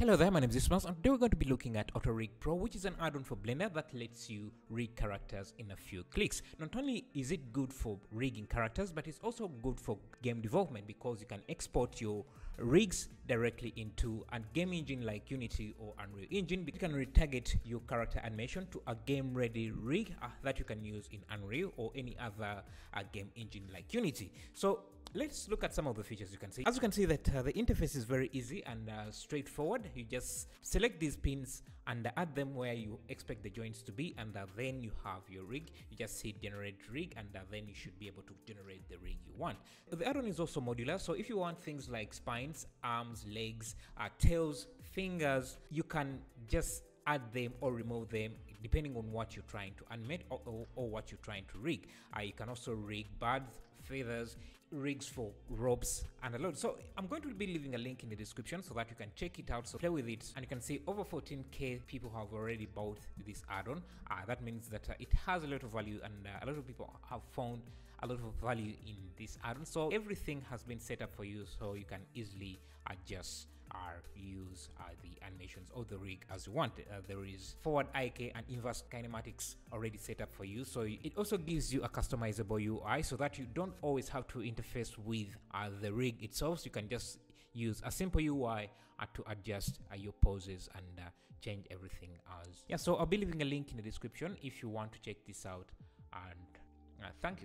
Hello there, my name is Ismas and today we're going to be looking at AutoRig Pro which is an add-on for Blender that lets you rig characters in a few clicks. Not only is it good for rigging characters but it's also good for game development because you can export your rigs directly into a game engine like Unity or Unreal Engine you can retarget your character animation to a game ready rig uh, that you can use in Unreal or any other uh, game engine like Unity. So let's look at some of the features you can see. As you can see that uh, the interface is very easy and uh, straightforward. You just select these pins and add them where you expect the joints to be and uh, then you have your rig. You just hit generate rig and uh, then you should be able to generate the rig you want. The add-on is also modular so if you want things like spines, arms, legs, uh, tails, fingers, you can just add them or remove them depending on what you're trying to animate or, or, or what you're trying to rig. Uh, you can also rig birds, feathers, rigs for ropes and a lot. So I'm going to be leaving a link in the description so that you can check it out. So play with it and you can see over 14k people have already bought this add-on. Uh, that means that uh, it has a lot of value and uh, a lot of people have found a lot of value in this add-on. So everything has been set up for you so you can easily adjust use uh, the animations of the rig as you want. Uh, there is forward IK and inverse kinematics already set up for you. So it also gives you a customizable UI so that you don't always have to interface with uh, the rig itself. So you can just use a simple UI uh, to adjust uh, your poses and uh, change everything as. Yeah, so I'll be leaving a link in the description if you want to check this out and thank you.